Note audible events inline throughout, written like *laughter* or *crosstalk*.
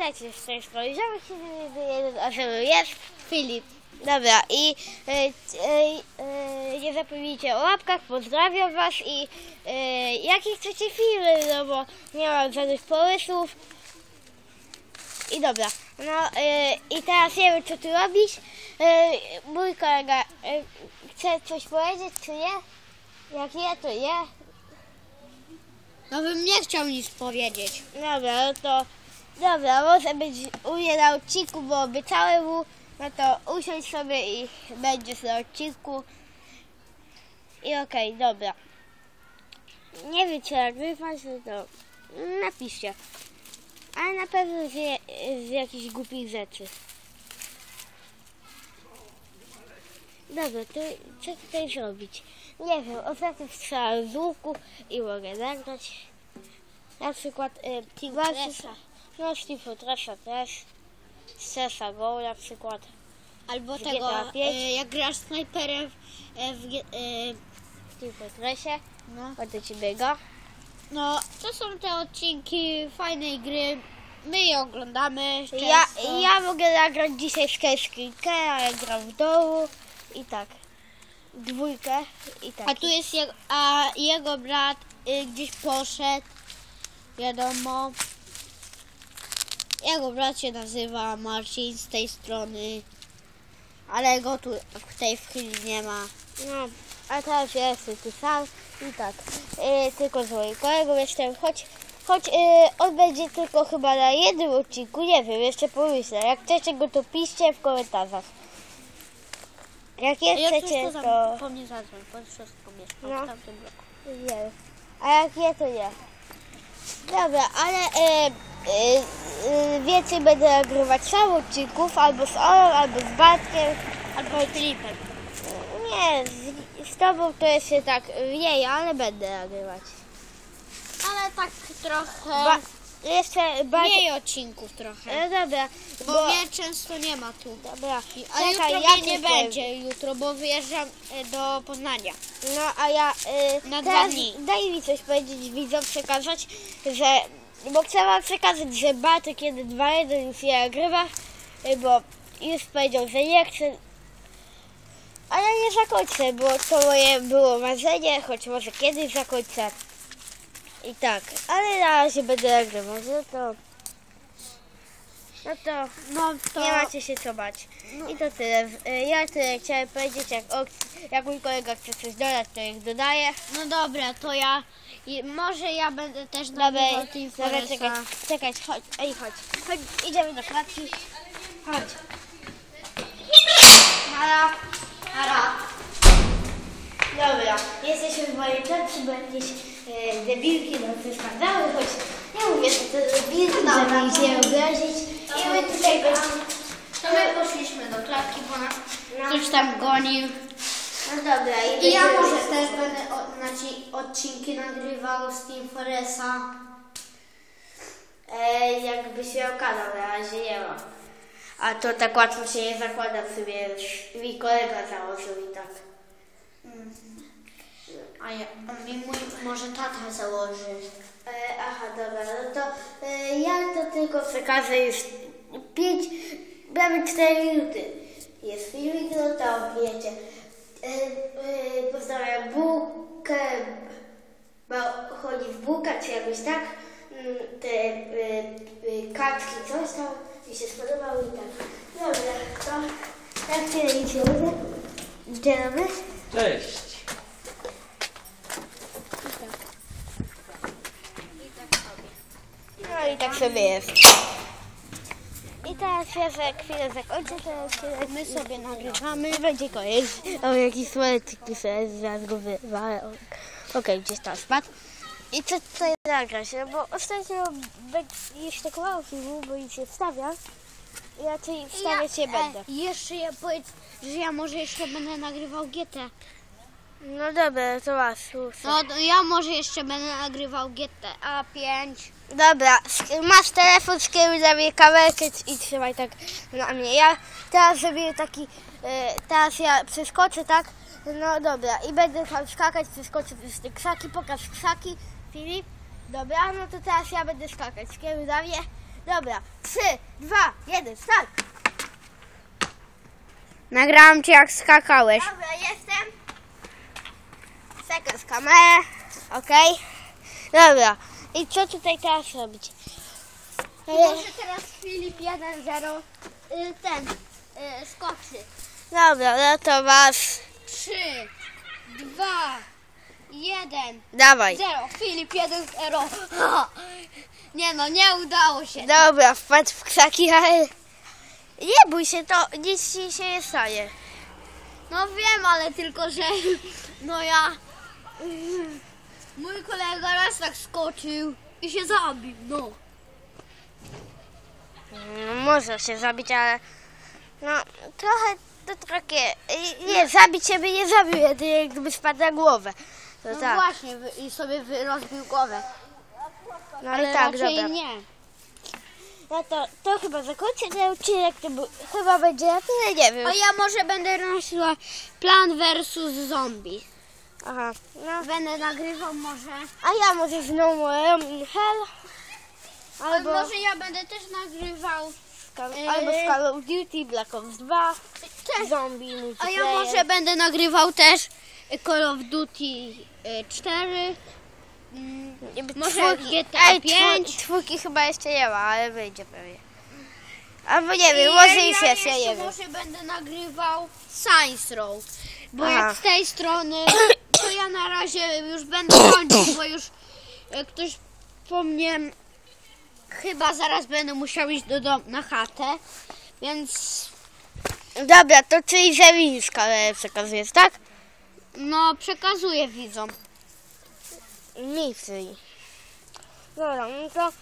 Cześć, z tej strony Ziomek się jeden, mną jest Filip. Dobra, i e, e, e, nie zapomnijcie o łapkach, pozdrawiam Was i e, jakie chcecie filmy, no bo nie mam żadnych pomysłów. I dobra, no e, i teraz nie wiem co tu robić. E, mój kolega e, chce coś powiedzieć, czy nie? Jak nie, to nie. No bym nie chciał nic powiedzieć. Dobra, no to dobra, może być u mnie na odcinku, bo obiecałem mu, no to usiądź sobie i będziesz na odcinku. I okej, dobra. Nie wiem, czy nagrywać, no to napiszcie. Ale na pewno z, z jakichś głupich rzeczy. Dobra, to co tutaj zrobić? Nie wiem, ostatnio strzelałem z łuku i mogę nagrać. Na przykład e, Tigrasa. No, Steve Fortressa też. Stressa Go na przykład. Albo Z tego, e, jak grasz snajperem e, w, G- e, Steve Fortressie. no, Oto ci biega. no, to są te odcinki fajnej gry. My je oglądamy często. Ja, ja mogę nagrać dzisiaj sketchkinkę, a ja gram w domu. I tak. Dwójkę i tak. A tu jest jego, a jego brat y, gdzieś poszedł. Wiadomo. Jego brat się nazywa Marcin z tej strony. Ale go tu w tej chwili nie ma. No, a teraz ja jestem tu sam i tak. E, tylko z moim kolegą jestem, choć, choć e, on będzie tylko chyba na jednym odcinku, nie wiem, jeszcze pomyślę. Jak chcecie go to piszcie w komentarzach. Jak nie Ja chcecie, to... za, po mnie zadzwoń, po wszystko mieszkam No. w tamtym bloku. Nie. A jak nie, to nie. Dobra, ale e, więcej będę nagrywać sam odcinków, albo z Olą, albo z Bartkiem. Albo Filipem. Nie, z, z tobą to jeszcze tak mniej, ale będę nagrywać. Ale tak trochę... Ba, jeszcze Bartek... mniej odcinków trochę. No dobra, Bo bo... mnie często nie ma tu. Dobra, A czekaj, jutro ja nie powiem. będzie jutro, bo wyjeżdżam e, do Poznania. No a ja y, Na dwa dni. daj mi coś powiedzieć widzom przekazać, że bo chcę wam przekazać, że Bartek 1-2-1 już nie nagrywa, bo już powiedział, że nie chce. A ja nie zakończę, bo to moje było marzenie, choć może kiedyś zakończę. I tak, ale na razie będę nagrywał, no to... No to No to... nie macie się co bać. I to tyle. Y, Ja tyle chciałem powiedzieć, jak, jak mój kolega chce coś dodać, to ich dodaję. No dobra, to ja... I może ja będę też Dobra, nagrywał Team dobra, Foresta. czekaj, czekaj, chodź, ej, chodź. chodź idziemy do klatki. Chodź. Mara. Mara. Dobra, jesteśmy w mojej klatce, e, debilki nam przeszkadzały, choć nie mówię, że to debilki, żeby ich nie obrazić. I my tutaj. To my poszliśmy do klatki, bo nas No. ktoś tam gonił. No dobra, i, I ja może też będę od, znaczy, odcinki nagrywał z Team Foresta. E, jakbyś miał kanał, na razie nie ma. A to tak łatwo się nie zakłada sobie, już mi kolega założył i tak. A, ja, a mi mój może tata założy. E, aha, dobra, no to e, ja to tylko przekażę już 5, prawie 4 minuty. Jest filmik, no to wiecie. E, e, pozdrawiam Bukę, bo chodzi w Buka, czy jakoś tak. Mm, Te e, e, kaczki, coś tam mi się spodobało i tak. Dobra, to tak tyle mówię. Dzień dobry. Cześć. No i tak sobie jest. I teraz ja za chwilę zakończę, teraz My sobie nagrywamy. będzie koniec. O, jakiś słoneczek tu sobie zaraz go wywalę. Okej, gdzieś tam spadł. I co tutaj nagrać? No bo ostatnio tak mało filmu, bo nic nie wstawiam. I raczej wstawiać nie będę. E, jeszcze ja powiedz, że ja może jeszcze będę nagrywał GT. No dobra, to słuchaj. No to ja może jeszcze będę nagrywał GTA 5. Dobra, masz telefon, skieruj na mnie kamerkę i trzymaj tak na mnie. Ja teraz zrobię taki, e, teraz ja przeskoczę, tak? No dobra, i będę tam skakać, przeskoczę przez te krzaki, pokaż krzaki, Filip. Dobra, no to teraz ja będę skakać, skieruj na mnie. Dobra, trzy, dwa, jeden, start! Nagrałam cię jak skakałeś. Dobra, jestem. Sekund z kamerę. Okej. Dobra. I co tutaj teraz robić? Może teraz Filip 1-0 y, ten y, skoczy. Dobra, no to was. 3, 2, 1, Dawaj. 0. Filip 1-0. *laughs* Nie no, nie udało się. Dobra, wpadł w krzaki, ale... Nie bój się, to nic ci się nie stanie. No wiem, ale tylko, że *laughs* no ja... Mój kolega raz tak skoczył i się zabił, no. No, może się zabić, ale... No, trochę to takie... Nie, zabić się by nie zabił, jedynie gdyby spadł na głowę. To No tak. właśnie, i sobie rozbił głowę. No Ale ale tak, dobra. nie. No to, to chyba zakończę ten odcinek, to był, chyba będzie na tyle, nie wiem. A ja może będę nosiła Plan versus Zombie. Aha, no. Będę nagrywał może. A ja może znowu um, Hell, albo, Może ja będę też nagrywał. Call- albo z Call of Duty, Black Ops 2, Zombie, A ja może będę nagrywał też Call of Duty y, 4. Mm, może GTA Ej, 5. czwór- Czwórki chyba jeszcze nie ma, ale wyjdzie pewnie. Albo nie wiem, może I już ja jest, ja jeszcze nie wiem. może będę nagrywał Science Row. Bo Aha. jak z tej strony, *coughs* to ja na razie już będę kończył, bo już e, ktoś po mnie chyba zaraz będę musiał iść do domu na chatę. Więc Dobra, to czyli zamiska przekazujesz, tak? no przekazuję widzom. Misji. Dobra, no to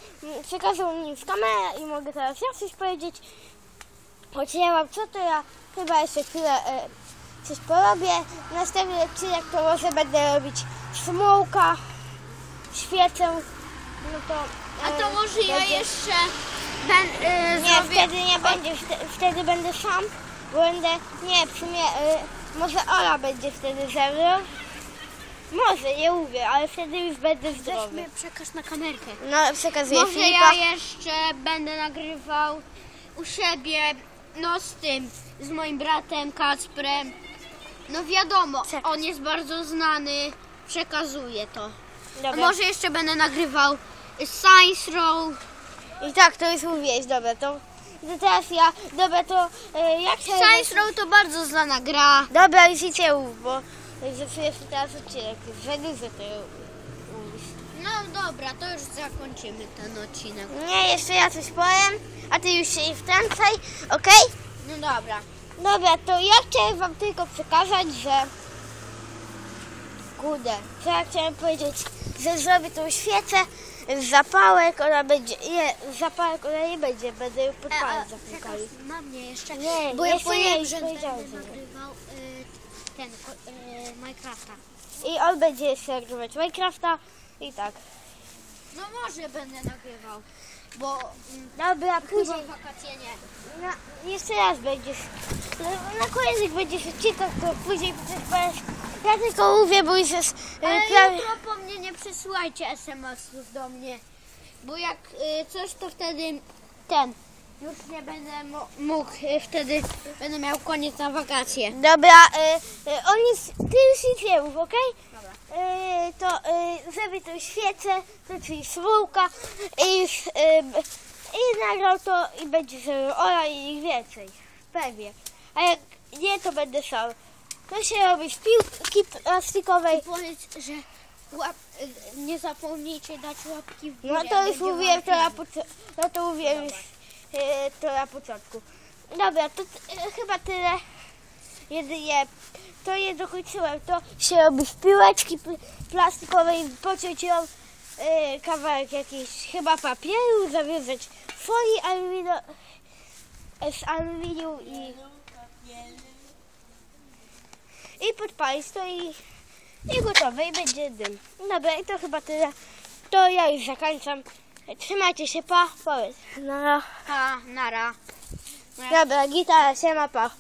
przekazał mi w kamerę i mogę teraz ja coś powiedzieć. Choć nie mam co, to ja chyba jeszcze chwilę e, coś porobię. Następny odcinek to może będę robić smołka, świecę. No to, A to może ja będzie- jeszcze ben, e, Nie, zrobię... wtedy nie będzie, wtedy, będę sam, będę, nie, w sumie, e, może Ola będzie wtedy ze mną. Może, nie mówię, ale wtedy już będę zdrowy. Weźmy przekaż na kamerkę. No, przekazuję Może Filipa. ja jeszcze będę nagrywał u siebie, no z tym, z moim bratem Kacprem. No wiadomo, on jest bardzo znany, przekazuję to. A może jeszcze będę nagrywał Science Row. I tak, to już mówiłeś, dobra, to, to teraz ja, dobra, to e, jak się... Science Row to bardzo znana gra. Dobra, już i cię mów, bo mi teraz odcinek, za dużo mówisz. No dobra, to już zakończymy ten odcinek. Nie, jeszcze ja coś powiem, a ty już się nie wtrącaj, okej? No dobra. Dobra, to ja chciałem wam tylko przekazać, że... Kurde, co ja chciałem powiedzieć, że zrobię tą świecę z zapałek, ona będzie... Nie, z zapałek ona nie będzie, będę ją podpalać zapałkami. na mnie jeszcze. Nie, Bo ja nie, powiem, już że powiedziałem, będę nie. nagrywał y, ten y, Minecrafta. I on będzie jeszcze nagrywać Minecrafta i tak. No może będę nagrywał, bo mm, Dobra, później, w wakacje nie. na, jeszcze raz będziesz, na, koniec będziesz odcinkach, to później przecież powiesz, ja tylko mówię, bo już jest e, Ale prawie... jutro po mnie nie przysyłajcie SMS-ów do mnie, bo jak y, coś to wtedy ten, już nie będę mo- mógł, y, wtedy będę miał koniec na wakacje. Dobra, e, e, on jest, ty już nic nie mów, okej? Dobra. E, to e, zrobię tą świecę, czyli słówka i b- i nagrał to i będzie sobie Ola i ich więcej, pewnie. A jak nie, to będę sam. To się robi z piłki plastikowej. Powiedz, że łap, nie zapomnijcie dać łapki w górę. No to już mówiłem to na, no to mówiłem już e, to na początku. Dobra, to e, chyba tyle. Jedynie to nie dokończyłem. To się robi z piłeczki pl- plastikowej, pociąć ją e, kawałek jakiś chyba papieru, zawiązać folii alumino, z aluminium i i podpalić to i, i gotowe i będzie dym. Dobra, i to chyba tyle. To ja już zakończam. Trzymajcie się, pa, powiedz. No, Pa, nara. dobra, gitara, siema, pa.